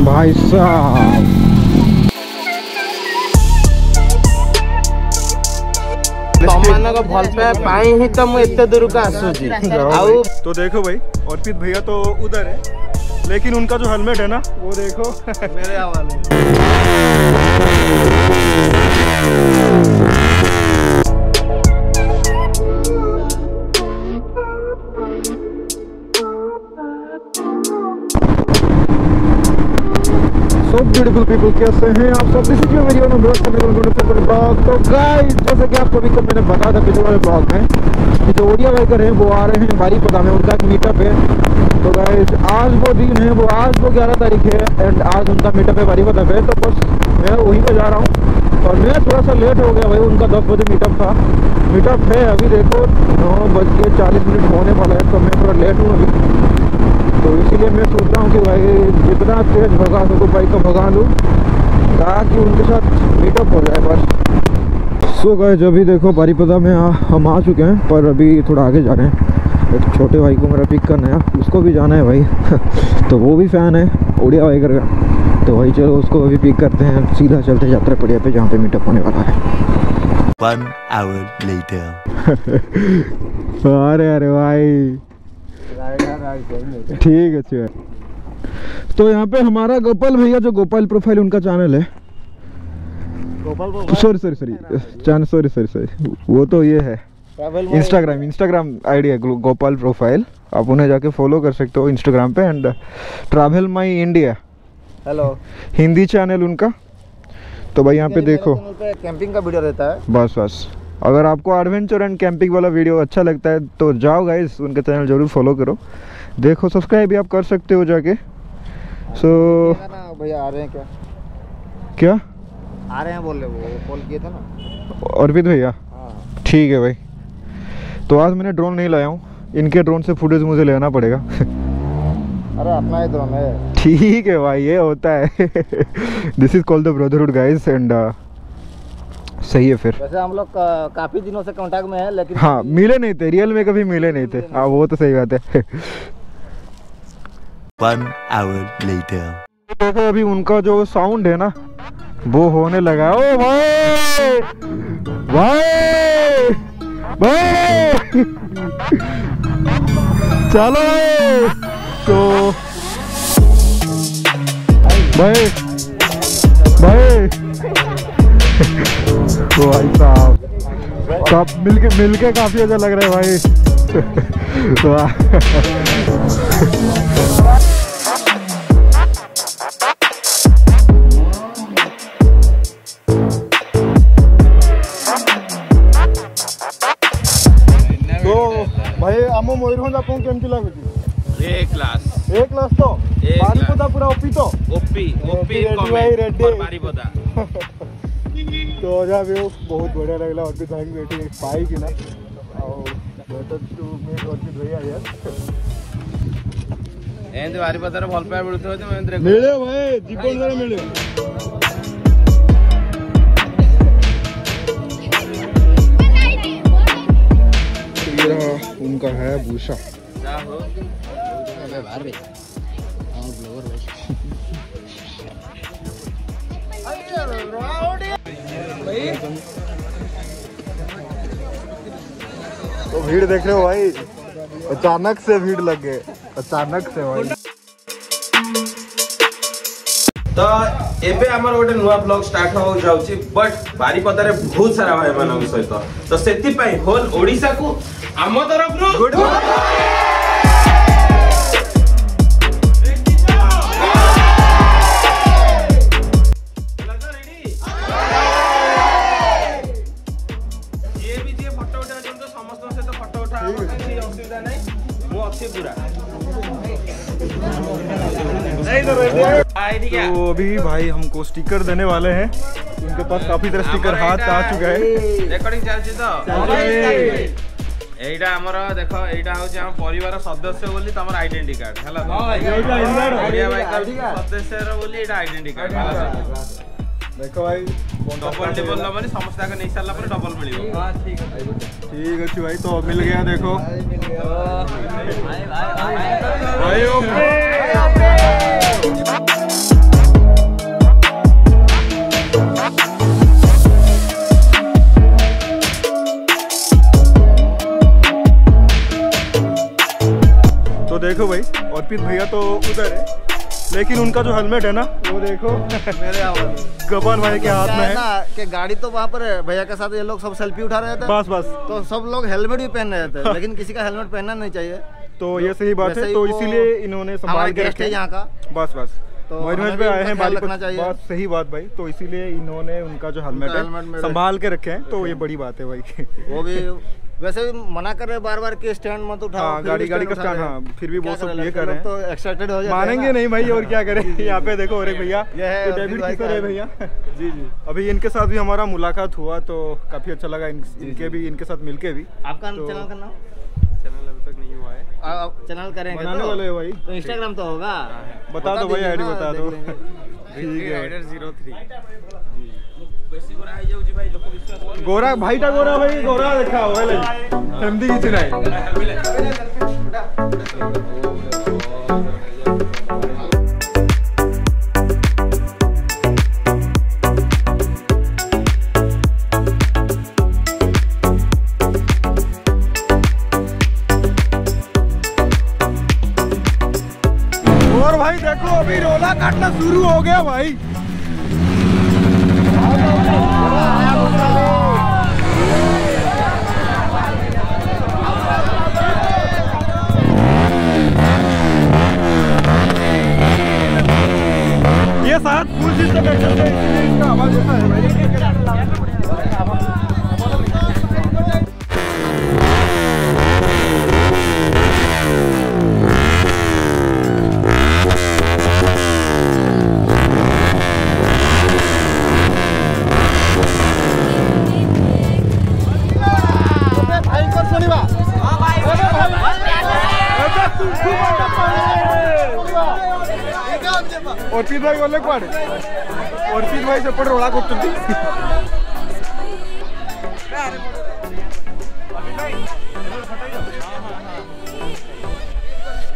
भाई साहब ତମମାନଙ୍କ ଭଲ ପାଇବା ପାଇଁ ହିଁ ତ ମୁଁ ଏତେ ଦୂରକୁ ଆସୁଛି ଆଉ तो देखो भाई अर्पित भैया तो उधर है लेकिन उनका जो हेलमेट है ना वो देखो मेरे हवाले ब्यूटीफुल पीपल कैसे हैं आप सब? योर वीडियो में ब्लॉग करने वाले ब्लॉग तो गाइस जैसे कि आपको अभी को मैंने बताया था पिछले वाले ब्लॉग में कि जो ओडिया बाइकर हैं, वो आ रहे हैं बारी पता में उनका एक मीटअप है। तो गाइस आज वो दिन है, वो आज वो ग्यारह तारीख है एंड आज उनका मीटअप है बारी पता पे तो बस मैं वहीं पर जा रहा हूँ, और मैं थोड़ा सा लेट हो गया भाई, उनका दस बजे मीटअप था। मीटअप है अभी देखो, नौ बज के चालीस मिनट होने वाला है तो मैं थोड़ा लेट हूँ अभी। तो इसीलिए मैं सोचता हूँ कि भाई जितना तेज भगा सकूँ बाइक को भगा लूँ ताकि उनके साथ मीटअप हो जाए बस। सो गए जब भी देखो बारीपदा में आ, हम आ चुके हैं पर अभी थोड़ा आगे जा रहे हैं। एक छोटे भाई को मेरा पिक करना है उसको भी जाना है भाई। तो वो भी फ़ैन है उड़िया बाइकर का तो भाई चलो उसको अभी पिक करते हैं सीधा चलते यात्रा पड़िया पे जहाँ पे मीटअप होने वाला है। One hour later. अरे अरे भाई। ठीक है अच्छी तो यहाँ पे हमारा गोपाल भैया जो गोपाल प्रोफ़ाइल उनका चैनल है। Sorry sorry sorry channel sorry sorry sorry वो तो ये है। इंस्टाग्राम इंस्टाग्राम आईडी है गोपाल प्रोफ़ाइल। आप उन्हें जाके फॉलो कर सकते हो इंस्टाग्राम पे and travel my India hello Hindi channel उनका। तो भाई यहाँ पे देखो। कैंपिंग का वीडियो रहता है। बस बस। अगर आपको एडवेंचर एंड कैंपिंग वाला वीडियो अच्छा लगता है तो जाओ गाइस उनका चैनल ज़रूर फॉलो करो। देखो सब्सक्राइब भी आप कर सकते हो जाके। सो ना भैया आ रहे हैं क्या? क्या? आ रहे हैं बोल रहे वो कॉल किए थे ना। अर्पित भैया? हाँ। ठीक है भाई। तो आज मैंने ड्रोन नहीं लाया हूँ। इनके ड्रोन से फुटेज मुझे लेना पड़ेगा। अरे अपना ही ड्रोन है। ठीक है भाई ये होता है। This is called the brotherhood guys and सही है फिर। वैसे हम लोग का, काफ़ी दिनों से कांटेक्ट में है लेकिन हाँ मिले नहीं थे रियल में कभी मिले नहीं थे। हाँ वो तो सही बात है। One hour later. देखो अभी उनका जो साउंड है ना वो होने लगा ओ भाई! भाई! भाई! चलो तो भाई भाई! तो भाई साहब तो आप मिल के मिल के काफ़ी अच्छा लग रहा है भाई वाह ଆମ ମୟୂରଭଞ୍ଜ ଆପଣଙ୍କୁ କେମିତି ଲାଗୁଛି ଏ କ୍ଲାସ୍ ଏ କ୍ଲାସ୍ ତ ବାରିପଦା ପୁରା ଓପି ତ ଓପି ଓପି ରେଡ୍ଡି ବାରିପଦା तो अजा भी बहुत बढ़िया लगला अर्पित भाई की बेटी पाएगी ना। और बेटर टू यार। एंड वारी भल पाए तो मैं मिले भाई मिले। तो उनका है भूषा बाहर तो भीड़ देख रहे हो भाई? अचानक से भीड़ लग गए। अचानक से भाई। तो एबे आमर गोटे नुआ ब्लग स्टार्ट हो जाउची बट बारीपदारे बहुत सारा भाई मान सहित तो से होल ओडिसा को आम तरफ़ गुड मॉर्निंग तो अभी भाई हमको स्टिकर देने वाले हैं। उनके पास काफ़ी तरह स्टिकर हाथ आ चुका है। रिकॉर्डिंग तो। एटा हमर देखो एटा हो जे परिवार सदस्य बोली तमर आइडेंटिटी कार्ड हला भाई एटा इंदर ओडिया भाई कार्ड सदस्य रे बोली एटा आइडेंटिटी कार्ड हला ଏଇଟା ଆଇଡେଣ୍ଟି କାର୍ଡ ହେଲା देखो भाई ଡବଲ ଡବଲ ନବନି ସମସ୍ତେ ଆଗ ନେଇ ସାରିଲା ପରେ ଡବଲ ମିଳିବ ठीक अच्छी भाई तो मिल गया देखो भाई ओके तो देखो भाई अर्पित भैया तो उधर है लेकिन उनका जो हेलमेट है ना वो देखो। मेरे आवाज़ गबन भाई के हाथ में है है। ना कि गाड़ी तो वहाँ पर है। भैया के साथ ये लोग सब सेल्फी उठा रहे थे। बस बस। तो सब लोग हेलमेट भी पहन रहे थे लेकिन किसी का हेलमेट पहनना नहीं चाहिए। तो ये सही बात है तो इसीलिए इन्होंने संभाल के रखे। यहाँ का। बस बस। तो मयूरभंज पे आए हैं। बात सही बात भाई। तो इसीलिए इन्होंने उनका जो हेलमेट है संभाल के रखे हैं। तो ये बड़ी बात है भाई। वो भी वैसे भी मना कर रहे बार बार कि स्टैंड मत उठाओ हाँ, गाड़ी- गाड़ी का रहे हाँ, फिर भी वो क्या सब ये कर रहे हैं। तो एक्साइटेड हो जाते मानेंगे नहीं भाई और क्या करें? यहाँ पे देखो और एक भैया है तो डेविड किसर है भैया। जी जी। अभी इनके साथ भी हमारा मुलाकात हुआ तो काफ़ी अच्छा लगा इनके भी इनके साथ मिलके भी। आपका तो- चैनल का नाम? चैनल अभी तक नहीं हुआ है। चैनल करेंगे बनाने तो? वाले भाई। तो इंस्टाग्राम तो होगा। बता दो भाई आईडी बता दो। ठीक है। ज़ीरो थ्री गोरा भाई टा गोरा भाई गोरा देखा हो हेले हमदी किछ नै भाई देखो, अभी रोला काटना शुरू हो गया भाई। साथ फुल सिस्टम है इसका आवाज़ ऐसा है भाई। ଅର୍ପିତ ଭାଇ ଗଲେ କୁଆଡେ ଅର୍ପିତ ଭାଇ ସେପଟେ ରୋଳା କରୁଛନ୍ତି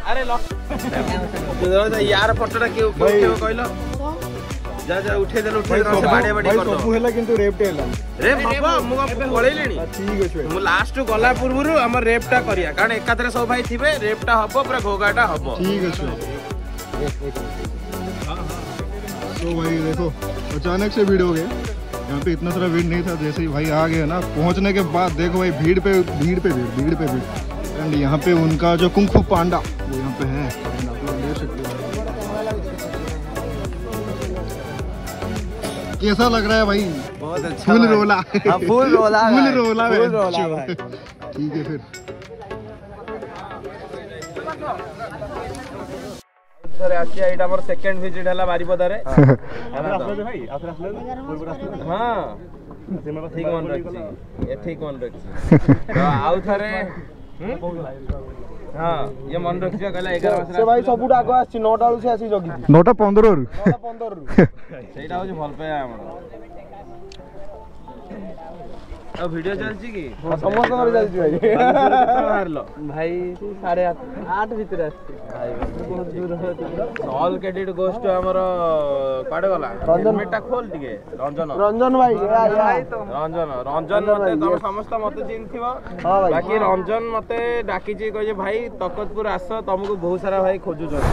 ଆରେ ୟାର ଫଟୋଟା କିଏ କିଏ ଭାଇ- ଉଠେଇବ କହିଲ ଯା ଯା ଉଠେଇ ଦେଲେ ଉଠେଇ ଭାଇ ଦେଲେ ସେ ବାଡିଆ ବାଡି ସବୁ କରିଦବ ସବୁ ହେଲା କିନ୍ତୁ ରେପ୍ଟେ ହେଲା ରେ ହବ ମୁଁ କଣ ପଳେଇଲିଣି ଠିକ ଅଛି ଭାଇ ମୁଁ ଲାଷ୍ଟ ଗଲା ପୂର୍ବରୁ ଆମର ରେପ୍ ଟା କରିବା କାରଣ ଏକାଥରେ ସବୁ ଭାଇ ଥିବେ ରେପ୍ ଟା ହବ ପୁରା ଘୋଗାଟା ହବ ठीक है चलो तो भाई देखो अचानक से भीड़ हो गया। यहाँ पे इतना सारा भीड़ नहीं था जैसे ही भाई आ गए ना पहुँचने के बाद देखो भाई भीड़ पे भीड़ पे भीड़ भीड़ पे भीड़। एंड यहाँ पे उनका जो कुंफू पांडा वो यहाँ पे है। आप लोग देख सकते हो। कैसा लग रहा है भाई? बहुत अच्छा फुल। रोला। हाँ, रोला फुल रोला भाई। रोला। ठीक है फिर। ଥରେ ଆସିବା ଏଇଟା ଆମର ସେକେଣ୍ଡ ଭିଜିଟ୍ ହେଲା ବାରିପଦାରେ ହେଲା ତ? ହଁ ଠିକ ମନେ ରଖିଛି ଏ ଠିକ ମନେ ରଖିଛି ତ ଆଉ ଥରେ ହୁଁ? ହଁ ଇଏ ମନେ ରଖିଛ କହିଲା ଏଗାର ମାସରେ ଭାଇ ସବୁଠୁ ଆଗ ଆସିଛି ନଅଟା ବେଳୁ ସେ ଆସିକି ଜଗିଛି ନଅଟା ପନ୍ଦରରୁ ପନ୍ଦରରୁ ସେଇଟା ହଉଛି ଭଲ ପାଇବା ଆମର ଆଉ ଭିଡିଓ ଚାଲିଛି କି ସମସ୍ତଙ୍କର ଚାଲିଛି ଭାଇ ବାହାରିଲ ଭାଇ ସାଢେ ଆଠ ଆଠ ଭିତରେ ଆସିଛି ବହୁତ ଦୂର ଅଲ୍ କ୍ରେଡିଟ୍ ଗୋସ୍ ଟୁ ଆମର କୁଆଡେ ଗଲା ହେଲମେଟଟା ଖୋଲ ଟିକେ ରଞ୍ଜନ ରଞ୍ଜନ ଭାଇ ରଞ୍ଜନ ରଞ୍ଜନ ମତେ ତମେ ସମସ୍ତେ ମତେ ଚିହ୍ନିଥିବ ହଁ ଭାଇ। ବାକି ରଞ୍ଜନ ମତେ ଡାକିଛି କହିଛି ଭାଇ ତକତପୁର ଆସ ତମକୁ ବହୁତ ସାରା ଭାଇ ଖୋଜୁଛନ୍ତି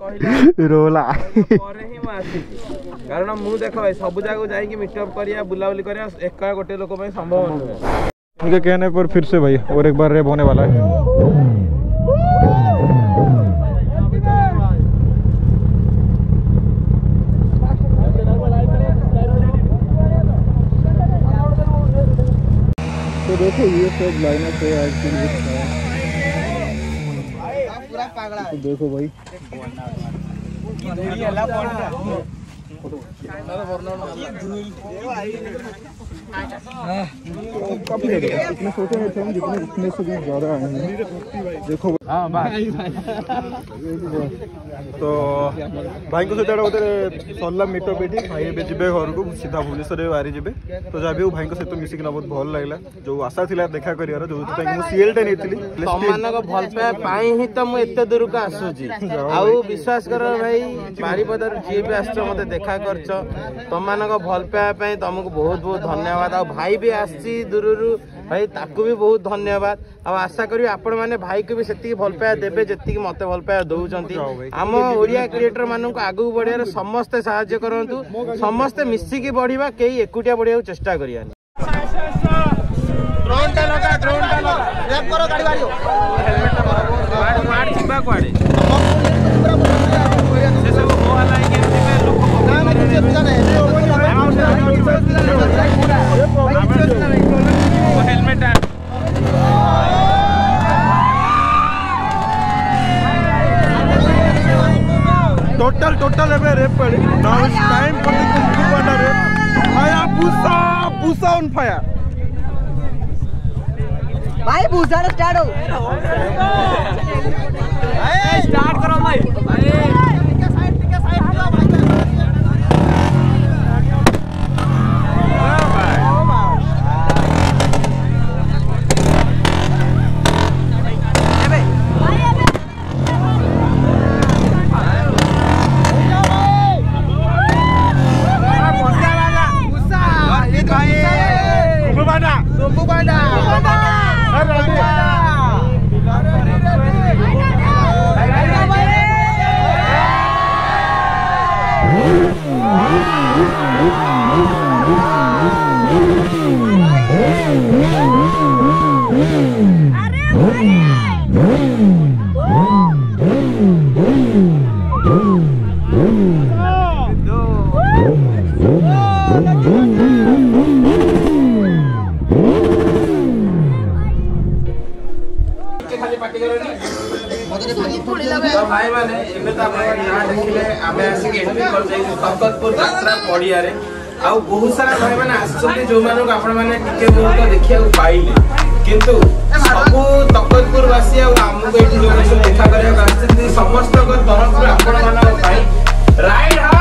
କହିଲା ରୋଲା ପରେ ହିଁ ମୁଁ ଆସିଛି କାରଣ ମୁଁ ଦେଖ ଭାଇ ସବୁ ଜାଗାକୁ ଯାଇକି ମିଟଅପ୍ କରିବା ବୁଲାବୁଲି କରିବା ଏକା ଗୋଟେ ଲୋକ ପାଇଁ ସମ୍ଭବ ନୁହେଁ उनके कहने पर फिर से भाई और एक बार रेप होने वाला है तो देखो ये सब लाइनअप है आज के लिए तो देखो भाई काफ़ी इतने जितने इतने से भी ज़्यादा आए हैं। देखो তো ଭାଇଙ୍କ ସହିତ ଏଇଟା ଗୋଟେ ସରିଲା ମିଟଅପ୍ ଏଠି ଭାଇ ଏବେ ଯିବେ ଘରକୁ ସିଧା ଭୁବନେଶ୍ୱରରେ ବାହାରି ଯିବେ ତ ଯାହା ବି ହଉ ଭାଇଙ୍କ ସହିତ ମିଶିକିନା ବହୁତ ଭଲ ଲାଗିଲା ଯୋଉ ଆଶା ଥିଲା ଦେଖା କରିବାର ଯୋଉଥିପାଇଁ ମୁଁ ସିଏଲ୍ଟା ନେଇଥିଲି ସେମାନଙ୍କ ଭଲ ପାଇବା ପାଇଁ ହିଁ ତ ମୁଁ ଏତେ ଦୂରକୁ ଆସୁଛି ଆଉ ବିଶ୍ୱାସ କର ଭାଇ ବାରିପଦାରୁ ଯିଏ ବି ଆସିଛ ମୋତେ ଦେଖା କରିଛ ତମମାନଙ୍କ ଭଲ ପାଇବା ପାଇଁ ତମକୁ ବହୁତ ବହୁତ ଧନ୍ୟବାଦ ଆଉ ଭାଇ ବି ଆସିଛି ଦୂରରୁ ଭାଇ ତାକୁ ବି ବହୁତ ଧନ୍ୟବାଦ ଆଉ ଆଶା କରିବି ଆପଣମାନେ ଭାଇକୁ ବି ସେତିକି ଭଲ ପାଇବା ଦେବେ ଯେତିକି ମତେ ଭଲ ପାଇବା ଦଉଛନ୍ତି ଆମ ଓଡିଆ କ୍ରିଏଟର ମାନଙ୍କୁ ଆଗକୁ ବଢିବାରେ ସମସ୍ତେ ସାହାଯ୍ୟ କରନ୍ତୁ ସମସ୍ତେ ମିଶିକି ବଢିବା କେହି ଏକୁଟିଆ ବଢିବାକୁ ଚେଷ୍ଟା କରିବାନି କୁଆଡେ हेलमेट है। टोटल टोटल है मेरे पर। Now it's time for the कुंकू पांडा रेप आया पूसा पूसा ऑन फायर भाई पूसा स्टार्ट तो हो। ए स्टार्ट करो भाई। ଭାଇମାନେ ଏବେ ତ ଆପଣ ଯାହା ଦେଖିଲେ ଆମେ ଆସିକି ଏଣ୍ଟ୍ରି କରିଯାଇଛୁ ତକତପୁର ଯାତ୍ରା ପଡ଼ିଆରେ ଆଉ ବହୁତ ସାରା ଭାଇମାନେ ଆସିଛନ୍ତି ଯୋଉମାନଙ୍କୁ ଆପଣମାନେ ଟିକେ ବହୁତ ଦେଖିବାକୁ ପାଇଲେ କିନ୍ତୁ ସବୁ ତକତପୁର ବାସୀ ଆଉ ଆମକୁ ଏଠି ଯୋଉମାନେ ସବୁ ଦେଖା କରିବାକୁ ଆସିଛନ୍ତି ସମସ୍ତଙ୍କ ତରଫରୁ ଆପଣମାନଙ୍କ ପାଇଁ ରାଇଡ୍